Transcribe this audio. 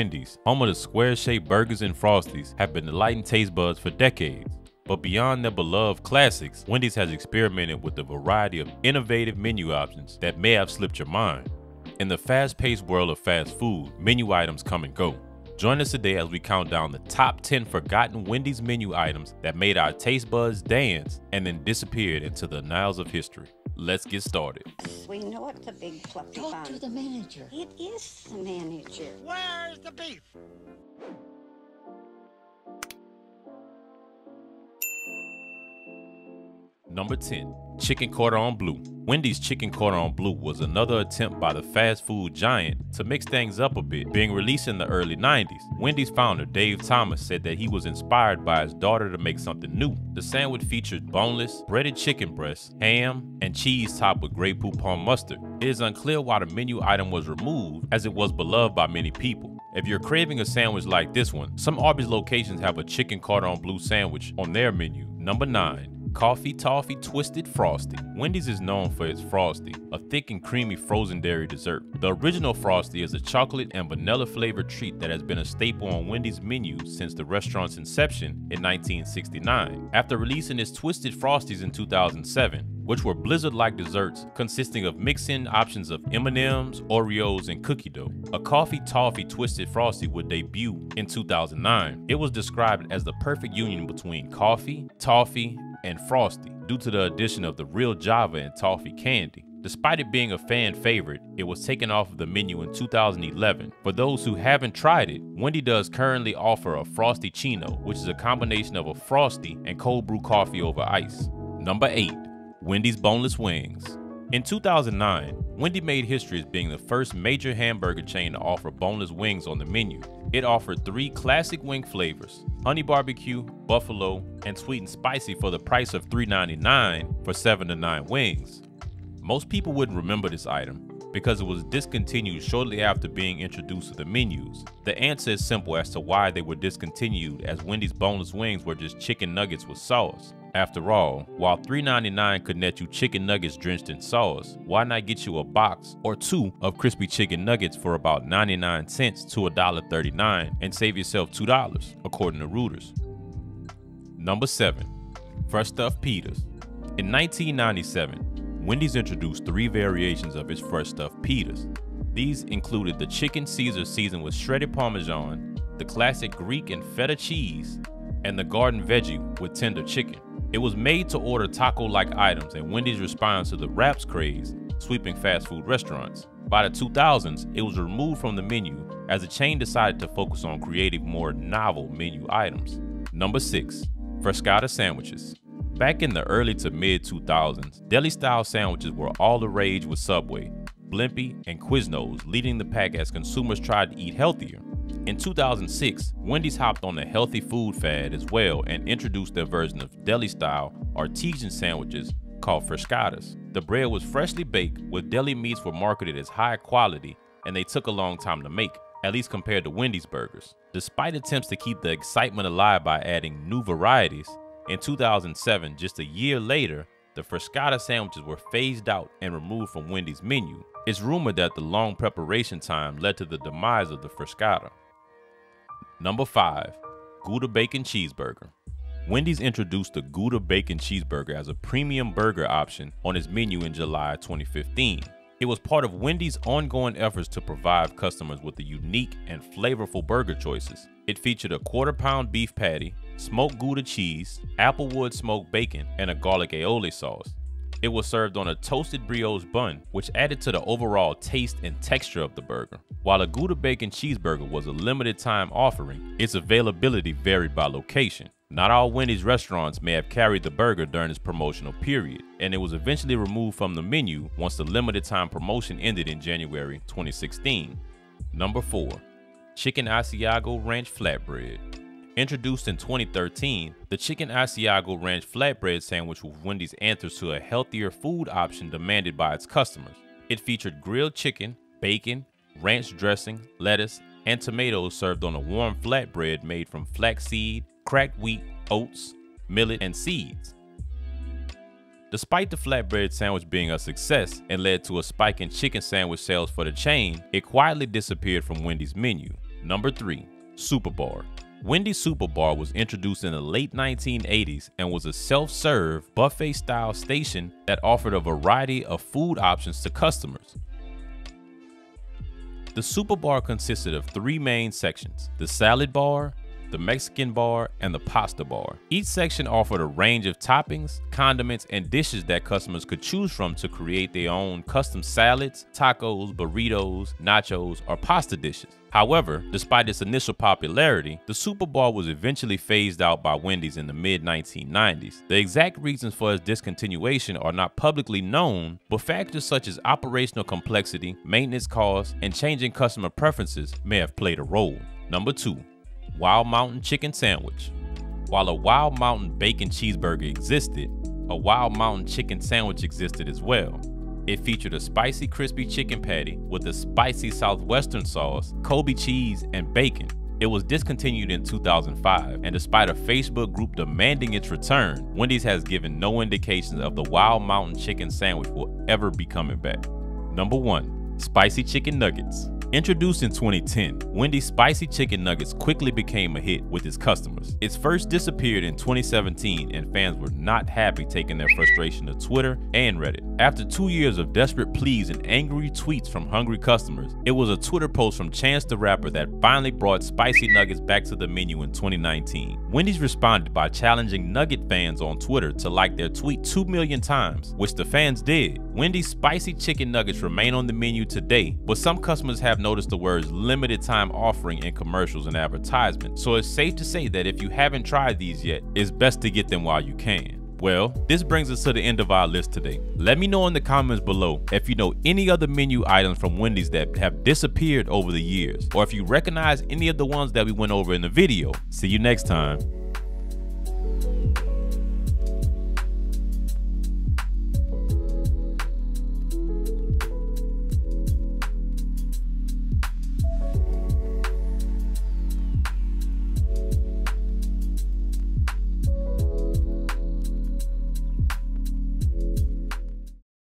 Wendy's, home of the square-shaped burgers and frosties, have been delighting taste buds for decades. But beyond their beloved classics, Wendy's has experimented with a variety of innovative menu options that may have slipped your mind. In the fast-paced world of fast food, menu items come and go. Join us today as we count down the top 10 forgotten Wendy's menu items that made our taste buds dance and then disappeared into the annals of history. Let's get started. We know it's a big fluffy Talk bun. to the manager. It is the manager. Where's the beef? Number 10. Chicken Cordon Bleu. Wendy's Chicken Cordon Bleu was another attempt by the fast food giant to mix things up a bit. Being released in the early 90s, Wendy's founder Dave Thomas said that he was inspired by his daughter to make something new. The sandwich featured boneless, breaded chicken breasts, ham, and cheese topped with Grey Poupon mustard. It is unclear why the menu item was removed as it was beloved by many people. If you're craving a sandwich like this one, some Arby's locations have a chicken cordon bleu sandwich on their menu. Number 9. Coffee Toffee Twisted Frosty. Wendy's is known for its Frosty, a thick and creamy frozen dairy dessert. The original Frosty is a chocolate and vanilla flavored treat that has been a staple on Wendy's menu since the restaurant's inception in 1969. After releasing its Twisted Frosties in 2007, which were blizzard-like desserts consisting of mix-in options of M&Ms, Oreos, and cookie dough. A coffee toffee twisted frosty would debut in 2009. It was described as the perfect union between coffee, toffee, and frosty due to the addition of the real Java and toffee candy. Despite it being a fan favorite, it was taken off of the menu in 2011. For those who haven't tried it, Wendy does currently offer a Frosty-ccino, which is a combination of a Frosty and cold brew coffee over ice. Number 8. Wendy's Boneless Wings. In 2009, Wendy made history as being the first major hamburger chain to offer boneless wings on the menu. It offered three classic wing flavors honey barbecue, buffalo, and sweet and spicy for the price of $3.99 for 7 to 9 wings. Most people wouldn't remember this item because it was discontinued shortly after being introduced to the menus. The answer is simple as to why they were discontinued as Wendy's boneless wings were just chicken nuggets with sauce. After all, while $3.99 could net you chicken nuggets drenched in sauce, why not get you a box or two of crispy chicken nuggets for about 99 cents to $1.39 and save yourself $2, according to Reuters. Number 7. Fresh Stuffed Pitas. In 1997, Wendy's introduced three variations of its fresh stuffed pitas. These included the chicken Caesar seasoned with shredded Parmesan, the classic Greek and feta cheese, and the garden veggie with tender chicken. It was made to order taco-like items and Wendy's response to the wraps craze sweeping fast food restaurants. By the 2000s, it was removed from the menu as the chain decided to focus on creating more novel menu items. Number 6. Frescata Sandwiches Back in the early to mid 2000s, deli style sandwiches were all the rage with Subway, Blimpie, and Quiznos, leading the pack as consumers tried to eat healthier. In 2006, Wendy's hopped on the healthy food fad as well and introduced their version of deli style artesian sandwiches called Frescatas. The bread was freshly baked, with deli meats were marketed as high quality, and they took a long time to make, at least compared to Wendy's burgers. Despite attempts to keep the excitement alive by adding new varieties, in 2007, just a year later, the Frescata sandwiches were phased out and removed from Wendy's menu. It's rumored that the long preparation time led to the demise of the Frescata. Number 5. Gouda Bacon Cheeseburger. Wendy's introduced the Gouda Bacon Cheeseburger as a premium burger option on its menu in July 2015. It was part of Wendy's ongoing efforts to provide customers with the unique and flavorful burger choices. It featured a quarter pound beef patty, smoked Gouda cheese, applewood smoked bacon, and a garlic aioli sauce. It was served on a toasted brioche bun, which added to the overall taste and texture of the burger. While a Gouda Bacon Cheeseburger was a limited time offering, its availability varied by location. Not all Wendy's restaurants may have carried the burger during its promotional period, and it was eventually removed from the menu once the limited time promotion ended in January 2016. Number 4. Chicken Asiago Ranch Flatbread. Introduced in 2013, the Chicken Asiago Ranch Flatbread sandwich was Wendy's answer to a healthier food option demanded by its customers. It featured grilled chicken, bacon, ranch dressing, lettuce, and tomatoes served on a warm flatbread made from flaxseed, cracked wheat, oats, millet, and seeds. Despite the flatbread sandwich being a success and led to a spike in chicken sandwich sales for the chain, it quietly disappeared from Wendy's menu. Number 3. Super Bar. Wendy's Super Bar was introduced in the late 1980s and was a self-serve buffet-style station that offered a variety of food options to customers. The Super Bar consisted of three main sections, the salad bar, the Mexican bar, and the pasta bar. Each section offered a range of toppings, condiments, and dishes that customers could choose from to create their own custom salads, tacos, burritos, nachos, or pasta dishes. However, despite its initial popularity, the Super Bar was eventually phased out by Wendy's in the mid 1990s. The exact reasons for its discontinuation are not publicly known, but factors such as operational complexity, maintenance costs, and changing customer preferences may have played a role. Number 2. Wild Mountain Chicken Sandwich. While a Wild Mountain Bacon Cheeseburger existed, a Wild Mountain Chicken Sandwich existed as well. It featured a spicy crispy chicken patty with a spicy southwestern sauce, Colby cheese, and bacon. It was discontinued in 2005, and despite a Facebook group demanding its return, Wendy's has given no indications of the Wild Mountain Chicken Sandwich will ever be coming back. Number 1. Spicy Chicken Nuggets Introduced in 2010, Wendy's Spicy Chicken Nuggets quickly became a hit with its customers. Its first disappeared in 2017 and fans were not happy taking their frustration to Twitter and Reddit. After two years of desperate pleas and angry tweets from hungry customers, it was a Twitter post from Chance the Rapper that finally brought Spicy Nuggets back to the menu in 2019. Wendy's responded by challenging Nugget fans on Twitter to like their tweet 2 million times, which the fans did. Wendy's Spicy Chicken Nuggets remain on the menu today, but some customers have noticed the words limited time offering in commercials and advertisements, so it's safe to say that if you haven't tried these yet, it's best to get them while you can. Well, this brings us to the end of our list today. Let me know in the comments below if you know any other menu items from Wendy's that have disappeared over the years, or if you recognize any of the ones that we went over in the video. See you next time.